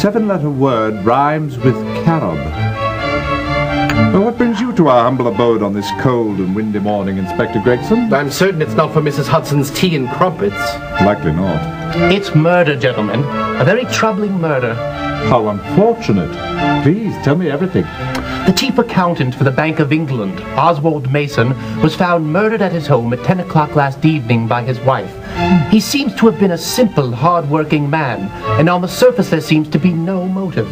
Seven-letter word rhymes with carob. Well, what brings you to our humble abode on this cold and windy morning, Inspector Gregson? I'm certain it's not for Mrs. Hudson's tea and crumpets. Likely not. It's murder, gentlemen. A very troubling murder. How unfortunate. Please, tell me everything. The chief accountant for the Bank of England, Oswald Mason, was found murdered at his home at 10 o'clock last evening by his wife. He seems to have been a simple, hard-working man, and on the surface there seems to be no motive.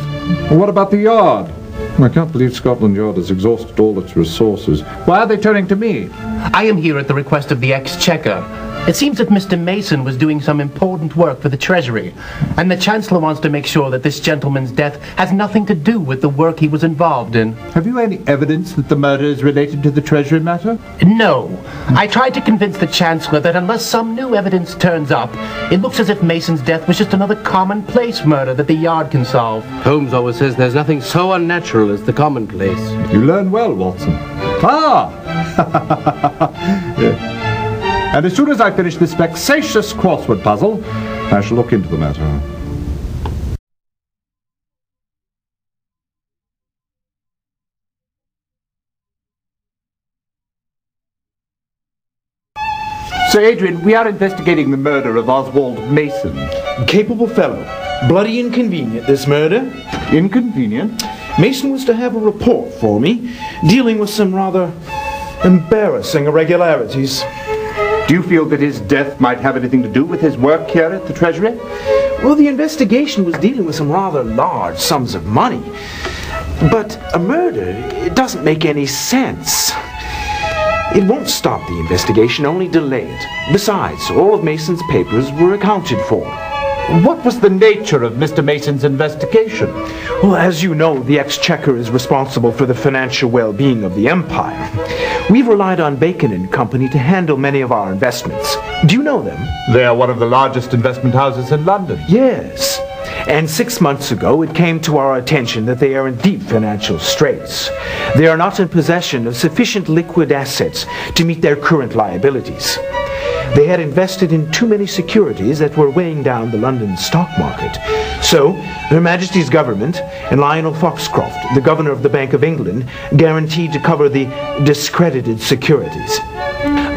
What about the yard? I can't believe Scotland Yard has exhausted all its resources. Why are they turning to me? I am here at the request of the Exchequer. It seems that Mr. Mason was doing some important work for the Treasury, and the Chancellor wants to make sure that this gentleman's death has nothing to do with the work he was involved in. Have you any evidence that the murder is related to the Treasury matter? No. I tried to convince the Chancellor that unless some new evidence turns up, it looks as if Mason's death was just another commonplace murder that the Yard can solve. Holmes always says there's nothing so unnatural as the commonplace. You learn well, Watson. Ah! Yeah. And as soon as I finish this vexatious crossword puzzle, I shall look into the matter. Sir Adrian, we are investigating the murder of Oswald Mason. Capable fellow. Bloody inconvenient, this murder. Inconvenient? Mason was to have a report for me, dealing with some rather embarrassing irregularities. Do you feel that his death might have anything to do with his work here at the Treasury? Well, the investigation was dealing with some rather large sums of money. But a murder, it doesn't make any sense. It won't stop the investigation, only delay it. Besides, all of Mason's papers were accounted for. What was the nature of Mr. Mason's investigation? Well, as you know, the Exchequer is responsible for the financial well-being of the empire. We've relied on Bacon and Company to handle many of our investments. Do you know them? They are one of the largest investment houses in London. Yes. And six months ago, it came to our attention that they are in deep financial straits. They are not in possession of sufficient liquid assets to meet their current liabilities. They had invested in too many securities that were weighing down the London stock market. So, Her Majesty's government and Lionel Foxcroft, the governor of the Bank of England, guaranteed to cover the discredited securities.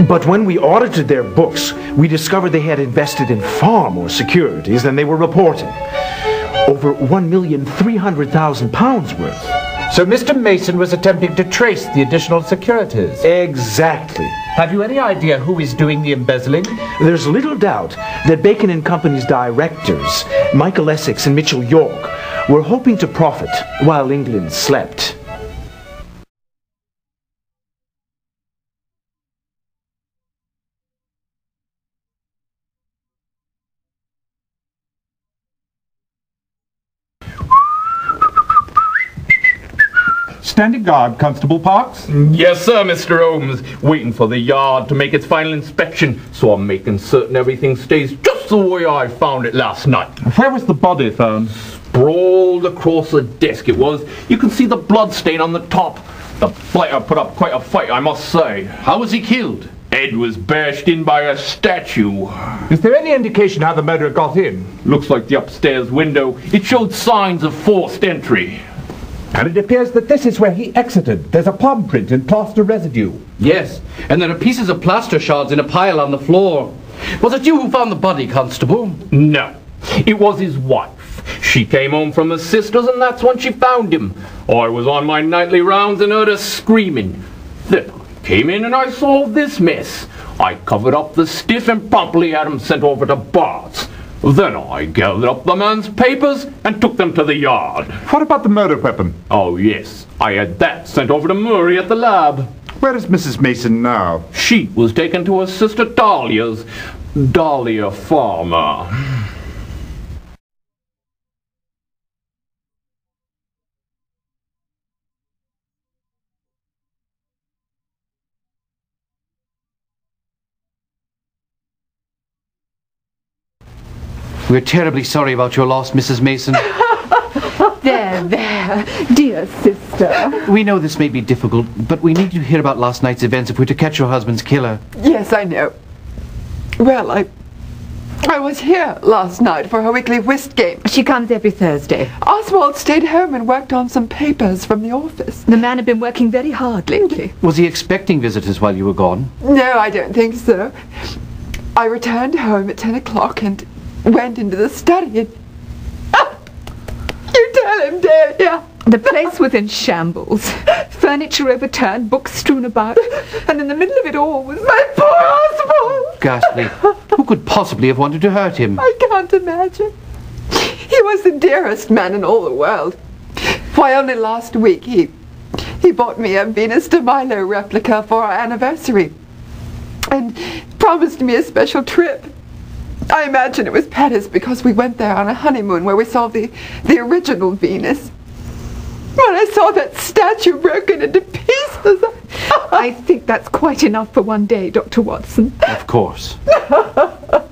But when we audited their books, we discovered they had invested in far more securities than they were reporting. Over one million three hundred thousand pounds worth. So Mr. Mason was attempting to trace the additional securities. Exactly. Have you any idea who is doing the embezzling? There's little doubt that Bacon and Company's directors, Michael Essex and Mitchell York, were hoping to profit while England slept. Standing guard, Constable Parks. Yes, sir, Mr. Holmes. Waiting for the yard to make its final inspection, so I'm making certain everything stays just the way I found it last night. Where was the body found? Sprawled across the desk it was. You can see the blood stain on the top. The blighter put up quite a fight, I must say. How was he killed? Ed was bashed in by a statue. Is there any indication how the murderer got in? Looks like the upstairs window. It showed signs of forced entry. And it appears that this is where he exited. There's a palm print and plaster residue. Yes, and there are pieces of plaster shards in a pile on the floor. Was it you who found the body, Constable? No, it was his wife. She came home from her sister's and that's when she found him. I was on my nightly rounds and heard her screaming. Then I came in and I saw this mess. I covered up the stiff and promptly had him sent over to Bart's. Then I gathered up the man's papers and took them to the yard. What about the murder weapon? Oh, yes, I had that sent over to Murray at the lab. Where is Mrs. Mason now? She was taken to her sister Dahlia's. Dahlia Farmer. We're terribly sorry about your loss, Mrs. Mason. There, there, dear sister. we know this may be difficult, but we need to hear about last night's events if we're to catch your husband's killer. Yes, I know. Well, I. I was here last night for her weekly whist game. She comes every Thursday. Oswald stayed home and worked on some papers from the office. The man had been working very hard lately. Was he expecting visitors while you were gone? No, I don't think so. I returned home at 10 o'clock and went into the study and... Ah! You tell him, Delia. The place was in shambles. Furniture overturned, books strewn about, and in the middle of it all was My poor Oswald! Ghastly. Who could possibly have wanted to hurt him? I can't imagine. He was the dearest man in all the world. Why, only last week he he bought me a Venus de Milo replica for our anniversary and promised me a special trip. I imagine it was Paris because we went there on a honeymoon where we saw the, the original Venus. When I saw that statue broken into pieces, I, I think that's quite enough for one day, Dr. Watson. Of course.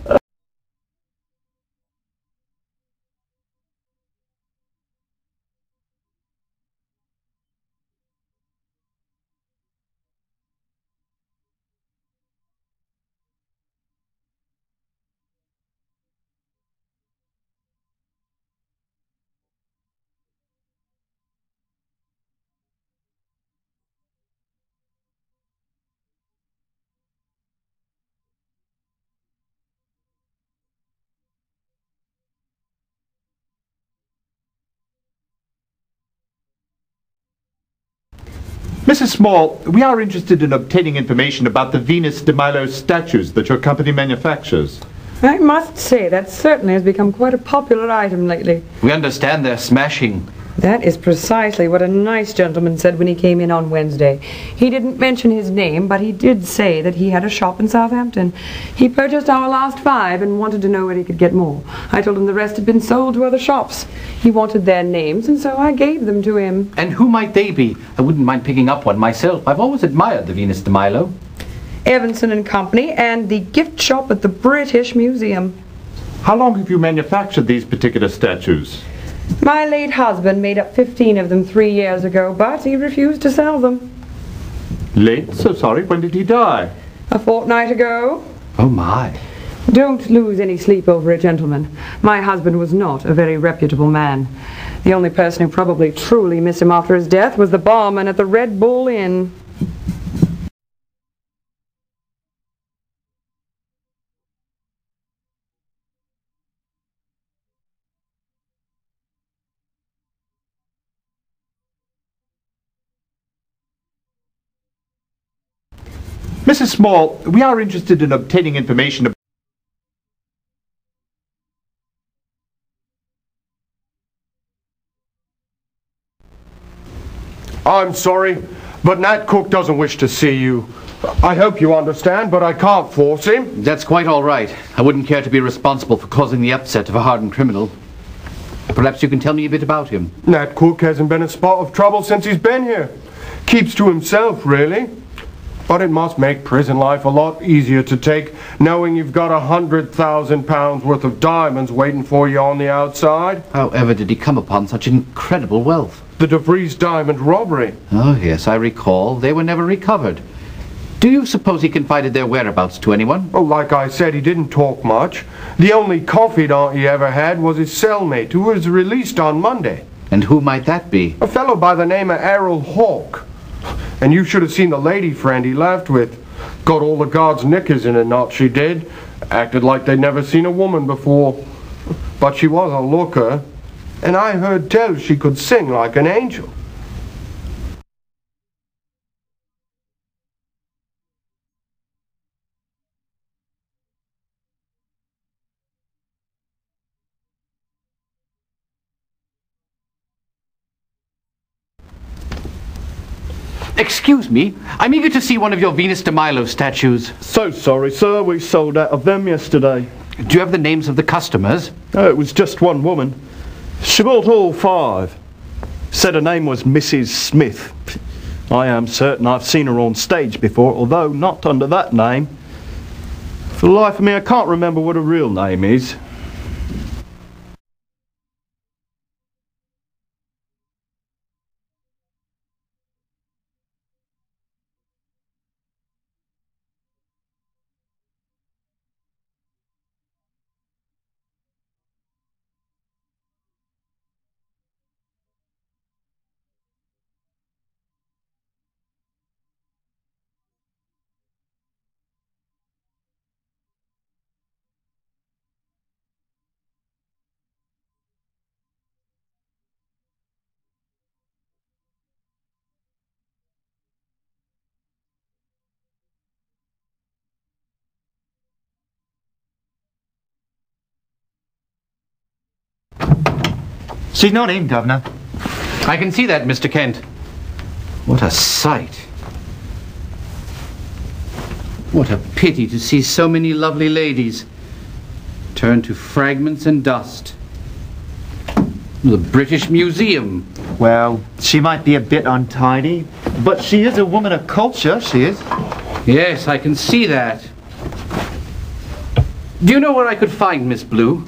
Mrs. Small, we are interested in obtaining information about the Venus de Milo statues that your company manufactures. I must say that certainly has become quite a popular item lately. We understand they're smashing. That is precisely what a nice gentleman said when he came in on Wednesday. He didn't mention his name, but he did say that he had a shop in Southampton. He purchased our last five and wanted to know where he could get more. I told him the rest had been sold to other shops. He wanted their names, and so I gave them to him. And who might they be? I wouldn't mind picking up one myself. I've always admired the Venus de Milo. Evanson and Company and the gift shop at the British Museum. How long have you manufactured these particular statues? My late husband made up 15 of them three years ago, but he refused to sell them. Late? So sorry. When did he die? A fortnight ago. Oh my. Don't lose any sleep over it, gentlemen. My husband was not a very reputable man. The only person who probably truly missed him after his death was the barman at the Red Bull Inn. Mrs. Small, we are interested in obtaining information about I'm sorry, but Nat Cook doesn't wish to see you. I hope you understand, but I can't force him. That's quite all right. I wouldn't care to be responsible for causing the upset of a hardened criminal. Perhaps you can tell me a bit about him. Nat Cook hasn't been a spot of trouble since he's been here. Keeps to himself, really. But it must make prison life a lot easier to take, knowing you've got a hundred thousand pounds worth of diamonds waiting for you on the outside. However did he come upon such incredible wealth? The DeVries diamond robbery. Oh, yes, I recall. They were never recovered. Do you suppose he confided their whereabouts to anyone? Well, like I said, he didn't talk much. The only confidant he ever had was his cellmate, who was released on Monday. And who might that be? A fellow by the name of Errol Hawke. And you should have seen the lady friend he left with. Got all the guards' knickers in a knot, she did. Acted like they'd never seen a woman before. But she was a looker. And I heard tell she could sing like an angel. Excuse me, I'm eager to see one of your Venus de Milo statues. So sorry, sir. We sold out of them yesterday. Do you have the names of the customers? Oh, it was just one woman. She bought all five. Said her name was Mrs. Smith. I am certain I've seen her on stage before, although not under that name. For the life of me, I can't remember what her real name is. She's not in, Governor. I can see that, Mr. Kent. What a sight. What a pity to see so many lovely ladies turned to fragments and dust. The British Museum. Well, she might be a bit untidy, but she is a woman of culture, she is. Yes, I can see that. Do you know where I could find Miss Blue?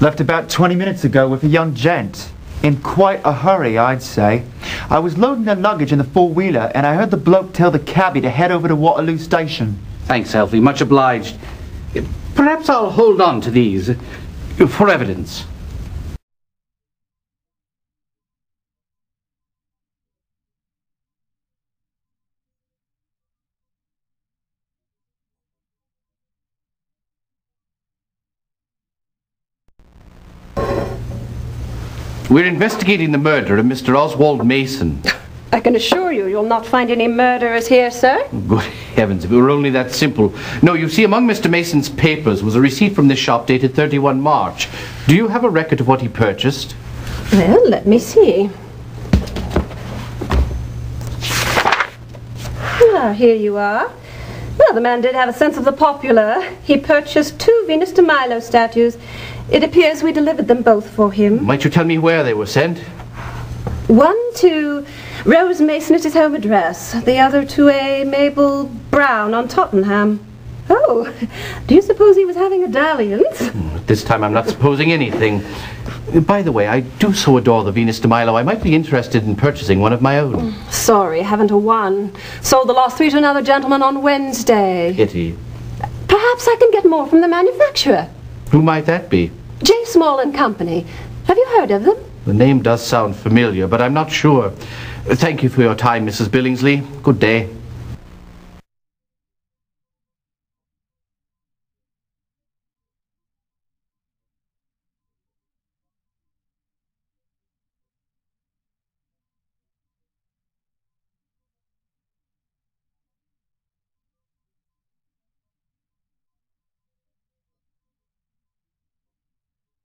Left about 20 minutes ago with a young gent. In quite a hurry, I'd say. I was loading her luggage in the four-wheeler and I heard the bloke tell the cabby to head over to Waterloo Station. Thanks, Alfie. Much obliged. Perhaps I'll hold on to these for evidence. We're investigating the murder of Mr. Oswald Mason. I can assure you, you'll not find any murderers here, sir. Good heavens, if it were only that simple. No, you see, among Mr. Mason's papers was a receipt from this shop dated 31 March. Do you have a record of what he purchased? Well, let me see. Ah, here you are. Well, the man did have a sense of the popular. He purchased two Venus de Milo statues. It appears we delivered them both for him. Might you tell me where they were sent? One to Rose Mason at his home address, the other to a Mabel Brown on Tottenham. Oh, do you suppose he was having a dalliance? Hmm, this time I'm not supposing anything. By the way, I do so adore the Venus de Milo. I might be interested in purchasing one of my own. Sorry, haven't a one. Sold the last three to another gentleman on Wednesday. Pity. Perhaps I can get more from the manufacturer. Who might that be? J. Small and Company. Have you heard of them? The name does sound familiar, but I'm not sure. Thank you for your time, Mrs. Billingsley. Good day.